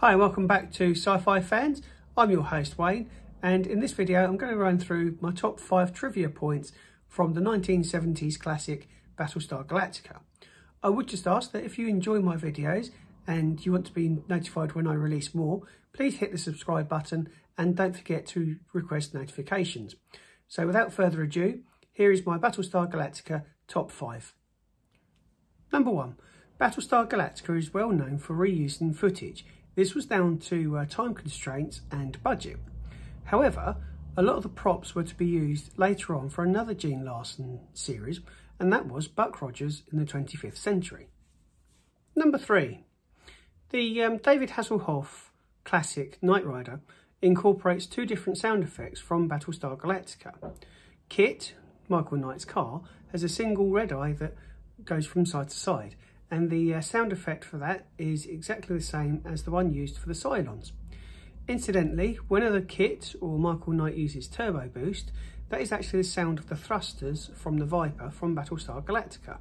Hi and welcome back to Sci-Fi Fans. I'm your host Wayne and in this video I'm going to run through my top 5 trivia points from the 1970s classic Battlestar Galactica. I would just ask that if you enjoy my videos and you want to be notified when I release more, please hit the subscribe button and don't forget to request notifications. So without further ado, here is my Battlestar Galactica top 5. Number 1. Battlestar Galactica is well known for reusing footage this was down to uh, time constraints and budget. However, a lot of the props were to be used later on for another Glen Larson series, and that was Buck Rogers in the 25th century. Number three, the um, David Hasselhoff classic Knight Rider incorporates two different sound effects from Battlestar Galactica. KITT, Michael Knight's car, has a single red eye that goes from side to side, and the uh, sound effect for that is exactly the same as the one used for the Cylons. Incidentally, whenever KITT or Michael Knight uses turbo boost, that is actually the sound of the thrusters from the Viper from Battlestar Galactica.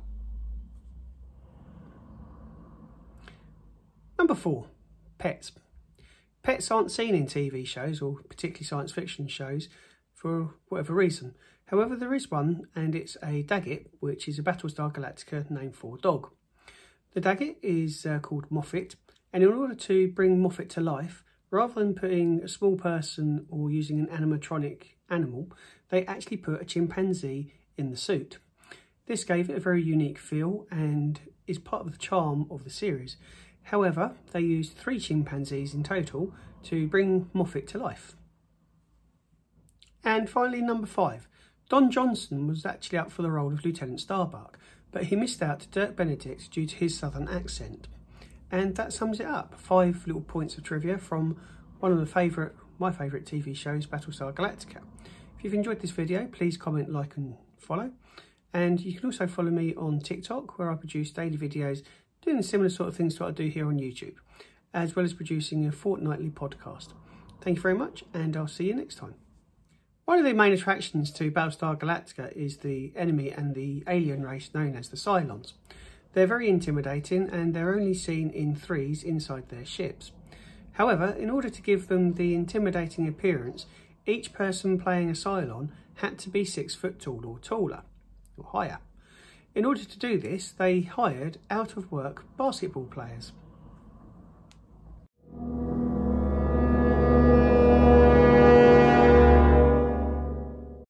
Number four, pets. Pets aren't seen in TV shows or particularly science fiction shows for whatever reason. However, there is one and it's a Daggit, which is a Battlestar Galactica name for dog. The Daggit is uh, called Muffit, and in order to bring Muffit to life, rather than putting a small person or using an animatronic animal, they actually put a chimpanzee in the suit. This gave it a very unique feel and is part of the charm of the series. However, they used three chimpanzees in total to bring Muffit to life. And finally, number five. Don Johnson was actually up for the role of Lieutenant Starbuck, but he missed out to Dirk Benedict due to his southern accent. And that sums it up. Five little points of trivia from one of the favourite, my favourite TV shows, Battlestar Galactica. If you've enjoyed this video, please comment, like and follow. And you can also follow me on TikTok, where I produce daily videos doing similar sort of things to what I do here on YouTube, as well as producing a fortnightly podcast. Thank you very much, and I'll see you next time. One of the main attractions to Battlestar Galactica is the enemy and the alien race known as the Cylons. They're very intimidating and they're only seen in threes inside their ships. However, in order to give them the intimidating appearance, each person playing a Cylon had to be six foot tall or taller, or higher. In order to do this, they hired out of work basketball players.